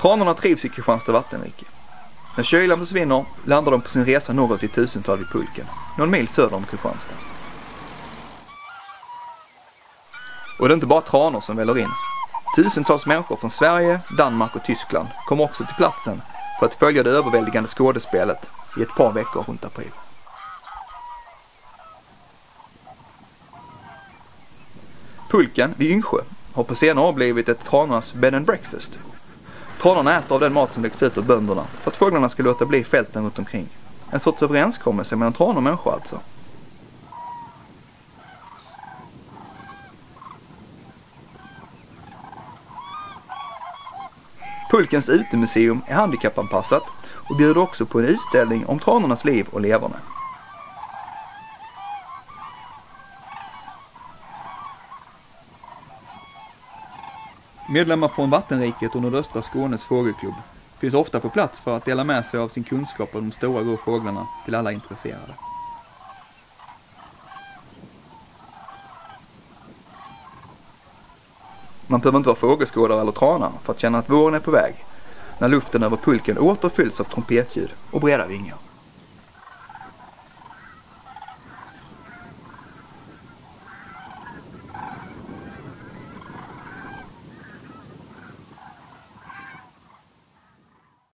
Tranorna trivs i Kristianstad vattenrike. När kylan försvinner landar de på sin resa norrut i tusental vid pulken, någon mil söder om Kristianstad. Och det är inte bara tranor som väller in. Tusentals människor från Sverige, Danmark och Tyskland kommer också till platsen för att följa det överväldigande skådespelet i ett par veckor runt april. Pulken vid Yngsjö har på senare år blivit ett tranornas bed and breakfast. Tranorna äter av den mat som läggs ut av bönderna för att fåglarna ska låta bli fälten runt omkring. En sorts överenskommelse mellan tranor och människor alltså. Pulkens utemuseum är handikappanpassat och bjuder också på en utställning om tranornas liv och leverne. Medlemmar från Vattenriket och nordöstra Skånes fågelklubb finns ofta på plats för att dela med sig av sin kunskap om de stora grå fåglarna till alla intresserade. Man behöver inte vara fågelskådare eller trana för att känna att våren är på väg när luften över pulken åter fylls av trumpetljud och breda vingar.